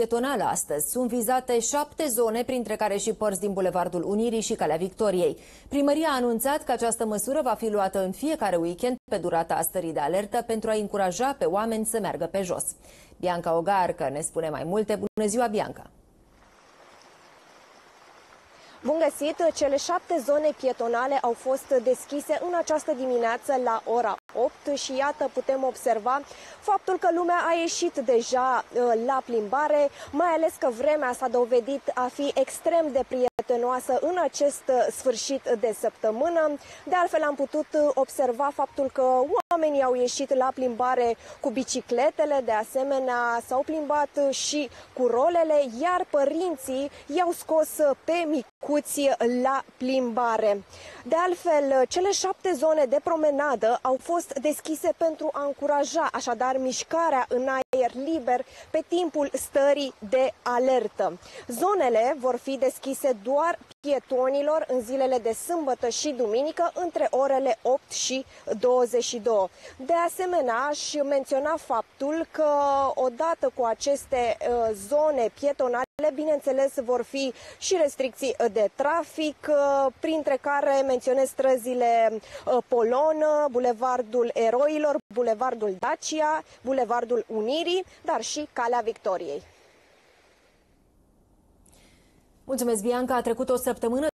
pietonală astăzi. Sunt vizate șapte zone, printre care și părți din Bulevardul Unirii și Calea Victoriei. Primăria a anunțat că această măsură va fi luată în fiecare weekend pe durata stării de alertă pentru a încuraja pe oameni să meargă pe jos. Bianca Ogarcă ne spune mai multe. Bună ziua, Bianca! Bun găsit! Cele șapte zone pietonale au fost deschise în această dimineață la ora 8 și iată putem observa faptul că lumea a ieșit deja uh, la plimbare, mai ales că vremea s-a dovedit a fi extrem de prietenoasă în acest uh, sfârșit de săptămână. De altfel am putut uh, observa faptul că oamenii au ieșit la plimbare cu bicicletele, de asemenea s-au plimbat și cu rolele, iar părinții i-au scos pe micuți la plimbare. De altfel, cele șapte zone de promenadă au fost fost deschise pentru a încuraja așadar mișcarea în aer liber pe timpul stării de alertă. Zonele vor fi deschise doar pietonilor în zilele de sâmbătă și duminică între orele 8 și 22. De asemenea, aș menționa faptul că odată cu aceste uh, zone pietonale Bineînțeles, vor fi și restricții de trafic, uh, printre care menționez străzile uh, Polon, Bulevardul Eroilor, Bulevardul Dacia, Bulevardul Unirii, dar și Calea Victoriei. Mulțumesc, Bianca. A trecut o săptămână